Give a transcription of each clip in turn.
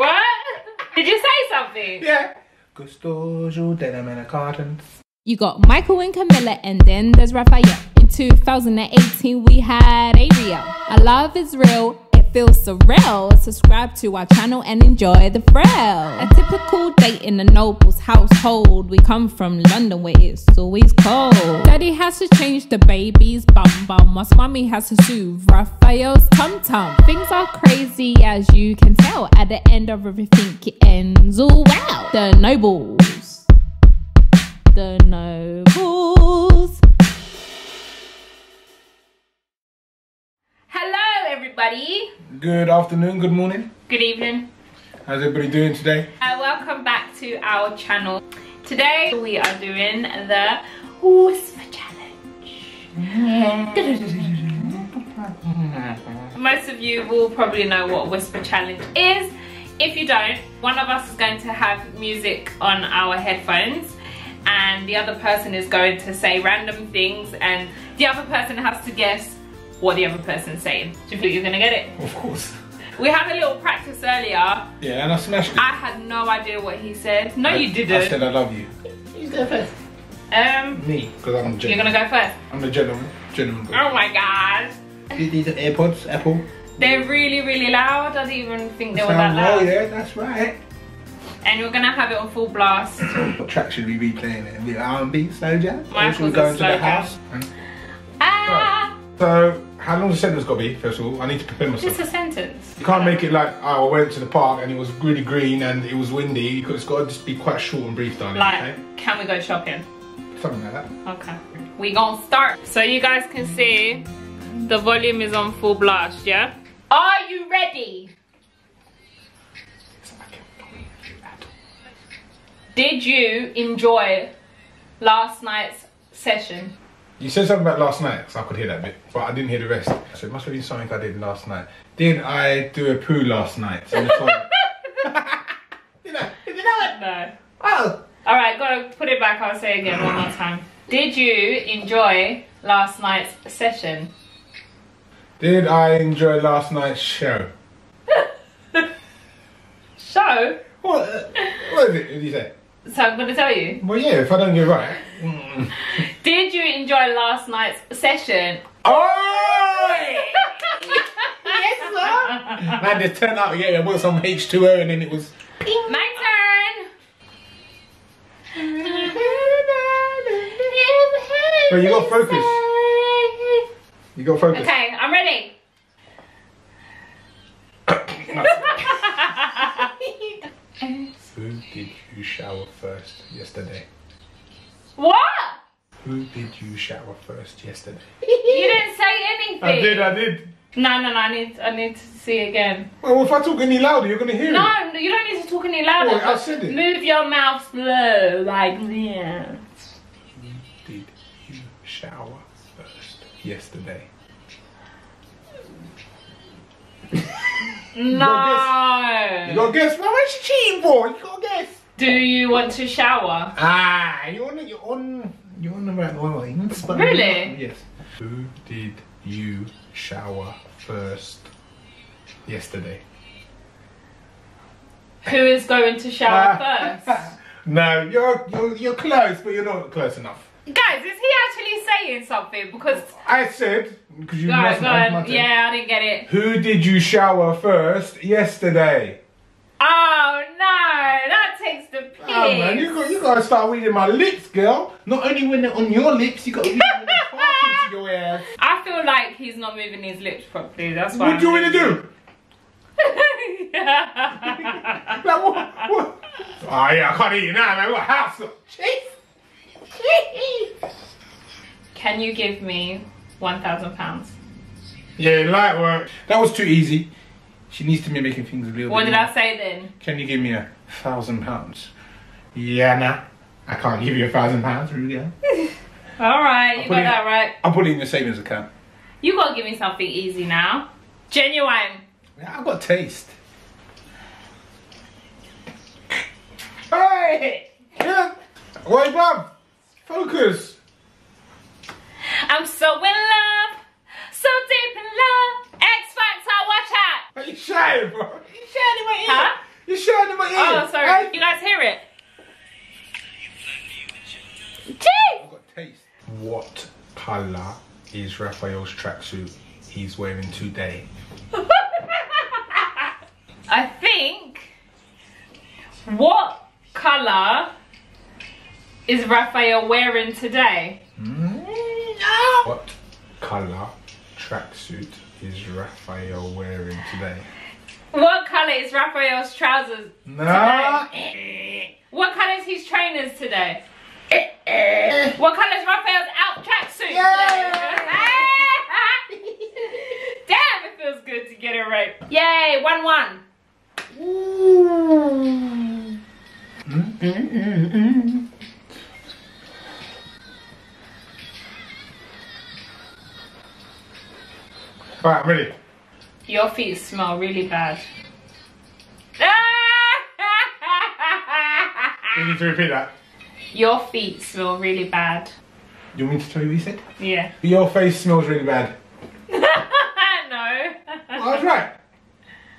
What? Did you say something? Yeah. Gustoso denim in a carton. You got Michael and Camilla, and then there's Raphael. In 2018, we had Ariel. Our love is real, it feels surreal. Subscribe to our channel and enjoy the thrill. A typical day in the Nobles household. We come from London where it's always cold. Daddy has to change the baby's bum bum, whilst mommy has to soothe Raphael's tum tum. Things are crazy as you can tell. At the end of everything, it ends all well. The Nobles the nobles. Hello, everybody. Good afternoon, good morning. Good evening. How's everybody doing today? Uh, welcome back to our channel. Today we are doing the Whisper Challenge. Most of you will probably know what Whisper Challenge is. If you don't, one of us is going to have music on our headphones and the other person is going to say random things and the other person has to guess what the other person's saying. Do you think you're gonna get it? Of course. We had a little practice earlier. Yeah, and I smashed it. I had no idea what he said. No, I- you didn't. said I love you. Who's going first? Um, Me, because I'm a you're gonna go first. I'm a gentleman. Gentleman. Oh my god. These are AirPods, Apple. They're really, really loud. I didn't even think they were that loud. loud. yeah, that's right. And you're gonna have it on full blast. What track should we be playing? It? The R&B, slow jazz? Or should we was go a into the jazz. house? ah! So, how long the sentence got to be, first of all? I need to prepare myself. Just a sentence. You can't make it like, oh, I went to the park and it was really green and it was windy. It's got to just be quite short and brief, darling. Like, okay? can we go shopping? Something like that. Okay. We gonna start. So you guys can see the volume is on full blast, yeah? Are you ready? It's like a noise at all. Did you enjoy last night's session? You said something about last night, so I could hear that bit, but I didn't hear the rest. So it must have been something I did last night. Did I do a poo last night? did I? Did you know it? No. Oh! Alright, gotta put it back. I'll say it again one more time. Did you enjoy last night's session? Did I enjoy last night's show? show? What? uh, what is it? What did you say? So I'm gonna tell you. Well, yeah, if I don't get it right. Mm. Did you enjoy last night's session? Oh! yes, sir! Man, just turned out, yeah, I want some H2O and then it was. My turn! But you got focus. You got focus. Okay, I'm ready. Who did you shower first yesterday? What? Who did you shower first yesterday? You didn't say anything. I did, I did. No, no, no. I need, I need to see again. Well, if I talk any louder, you're gonna hear it. No, you don't need to talk any louder. Well, I said it. Move your mouth slow, like yeah. Who did you shower first yesterday? No. You gotta guess. Well, what's she cheating for? You gotta guess. Do you want to shower? Ah, you're on, you're on, you're on the right lines. but- Really? Yes. Who did you shower first yesterday? Who is going to shower first? no, you're, you're you're close, but you're not close enough. Guys, is he actually saying something? Because I said because you go, must on. Yeah, I didn't get it. Who did you shower first yesterday? Oh no, that takes the piss. Oh man, you got you gotta start reading my lips, girl. Not only when they're on your lips, you gotta read them when they're talking to your ass. I feel like he's not moving his lips properly. That's why. What do you want me to do? Like what? what? Oh yeah, I can't eat you now, man. What house? Jeez. Can you give me one thousand pounds? Yeah, light work. That was too easy. She needs to be making things a little What did more. I say then? Can you give me a thousand pounds? Yeah, nah. I can't give you a thousand pounds, Rudia. All right, you got it- that right. I'll put it in your savings account. You gotta give me something easy now. Genuine. Yeah, I've got taste. Hey! Yeah. Wait, Bob. Focus. I'm so in love, so deep in love. X Factor, watch out. Are you shy, bro? You shy anyway? Huh? You're shouting in my ear. Oh, sorry. Hey. You guys hear it? Jeez! I've got taste. What colour is Raphael's tracksuit he's wearing today? I think. What colour is Raphael wearing today? Mm-hmm. What colour tracksuit is Raphael wearing today? What colour is Raphael's trousers? Nah. What colour is his trainers today? what colour is Raphael's out tracksuit Yeah. today? Damn, it feels good to get it right. Yay, one 1 1. Alright, I'm ready. Your feet smell really bad. You need to repeat that. Your feet smell really bad. You want me to tell you what you said? Yeah. Your face smells really bad. no. I was right.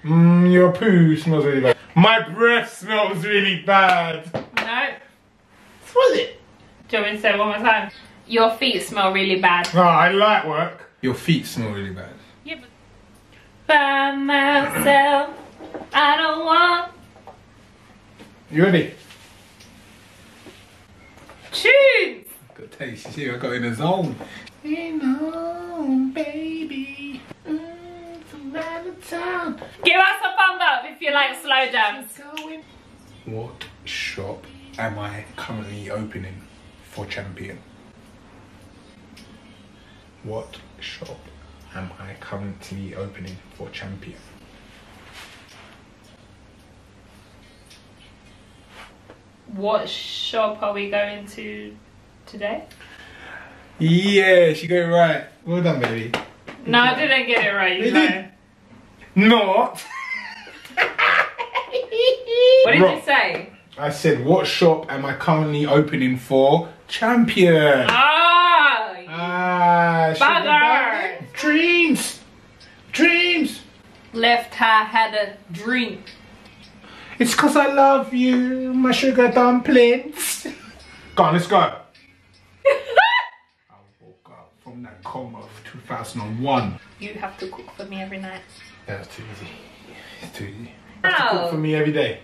Mm, your poo smells really bad. My breath smells really bad. no. What is it? Do you want me to say it one more time? Your feet smell really bad. Oh, I like work. Your feet smell really bad. By myself, I don't want You ready? tunes. Good taste. You see, I got in a zone. You know, baby. Mm, from out of town. Give us a thumbs up if you like slow jams. What shop am I currently opening for Champion? What shop am I currently opening for Champion? What shop are we going to today? Yeah, she got it right. Well done, baby. No, I didn't get it right. You You know. did. Not. What did Wrong. you say? I said, what shop am I currently opening for Champion? Ah, Ah, done it. Dreams. Dreams. Left her had a dream. It's cause I love you, my sugar dumplings. Go on, let's go. I woke up from that coma of 2001. You have to cook for me every night. That's too easy. It's too easy. You have to cook for me every day.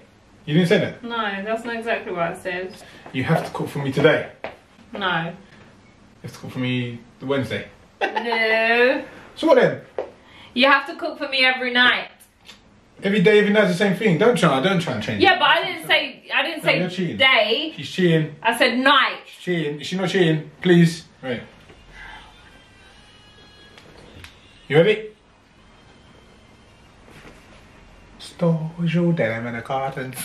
You didn't say that. No, that's not exactly what I said. You have to cook for me today. No. You have to cook for me the Wednesday. No. So what then? You have to cook for me every night. Every day, every night's the same thing. Don't try. Don't try and change. Yeah, it. but I didn't say I didn't No, you're say cheating. day. She's cheating. I said night. She's cheating. Is she not cheating? Please. Right. You ready? Stores your denim in a carton.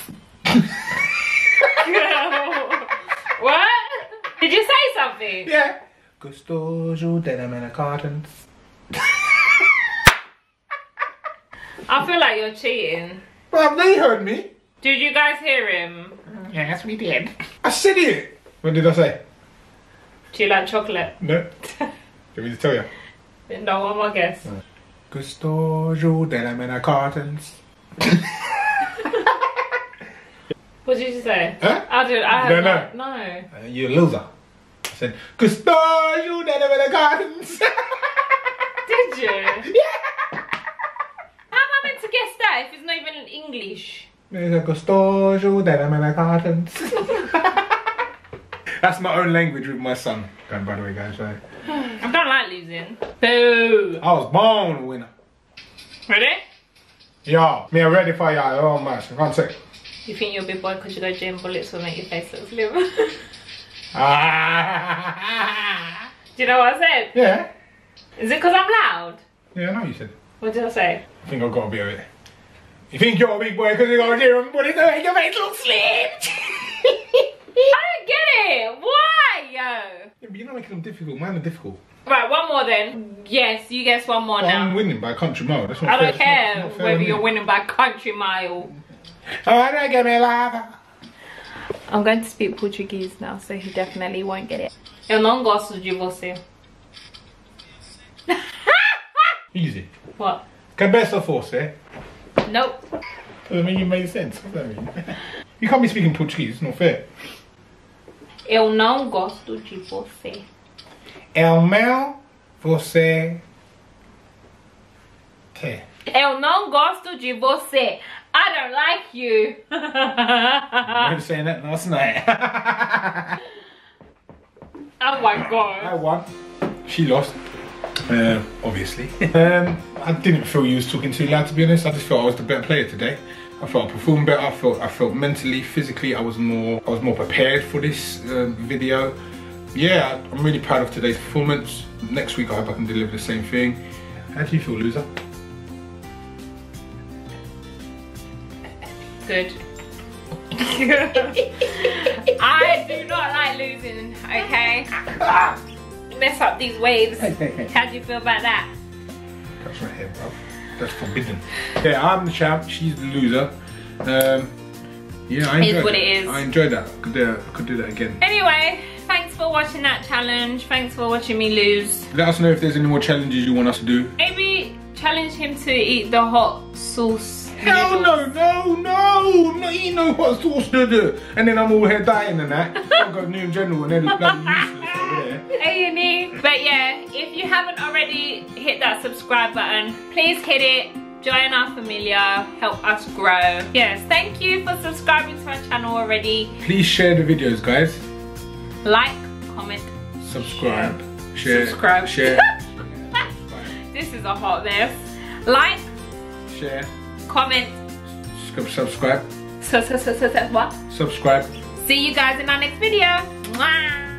what? Did you say something? Yeah. Stores your denim in a carton. I feel like you're cheating. Well, they heard me. Did you guys hear him? Yes, we did. I said it. What did I say? Do you like chocolate? No. Let me to tell you. No, one more guess. Gusto denim in a cartons. What did you say? Huh? I did. I No, no. no. no. Uh, you're a loser. I said, Gusto denim in a cartons. Did you? yeah. How am I meant to guess that if it's not even in There's a gusto denim in a cartons. That's my own language with my son. Going by the way, guys. Right? I don't like losing. Boo. I was born a winner. Ready? Yeah, me ready for y'all. Oh, match. One sec. You think you're a big boy because you go gym bullets will make your face look slim? Do Ah. you know what I said? Yeah. Is it because I'm loud? Yeah, I know you said. What did I say? I think I've got to be a bit. You think you're a big boy because you got a gym, but it's make your face look slim. I don't get it. Why? Yeah, but you're not making them difficult. Mine are difficult. Right, one more then. Yes, you guess one more Well, I'm winning by country mile. That's not I don't It's not- care not fair whether you're you. winning by country mile. Oh, don't get me lava. I'm going to speak Portuguese now, so he definitely won't get it. Eu não gosto de você. Easy. What? Cabeça força, eh? Nope. Doesn't mean you made sense. What does that mean? you can't be speaking Portuguese. It's not fair. Eu não gosto de você. El meu, você, te. Eu não gosto de você. I don't like you. I'm saying that last night. oh my god. I won. She lost. Uh, obviously. um, I didn't feel you was talking too loud to be honest. I just felt I was the better player today. I felt I performed better. I felt I felt mentally, physically, I was more I was more prepared for this um, video. Yeah, I'm really proud of today's performance. Next week I hope I can deliver the same thing. How do you feel, loser? Good. I do not like losing, okay? Mess up these waves. How do you feel about that? That's right here, bro. That's forbidden. Yeah, I'm the champ. She's the loser. Um, yeah, I Is enjoyed what that. it is. I enjoyed that. Could do, could do that again. Anyway, thanks for watching that challenge. Thanks for watching me lose. Let us know if there's any more challenges you want us to do. Maybe challenge him to eat the hot sauce. Hell no, no, no! I'm not eating no hot sauce to do. And then I'm all here dying and that. I've got new in general and then it's bloody useless over there. A&E. But yeah, if you haven't already hit that subscribe button, please hit it. Join our familia, help us grow. Yes, thank you for subscribing to our channel already. Please share the videos, guys. Like, comment. Subscribe. Share. Subscribe. Share. This is a hot mess. Like, share. comment, Sub- Subscribe. su- su- su- su- su- what? Subscribe. See you guys in our next video. Mwah!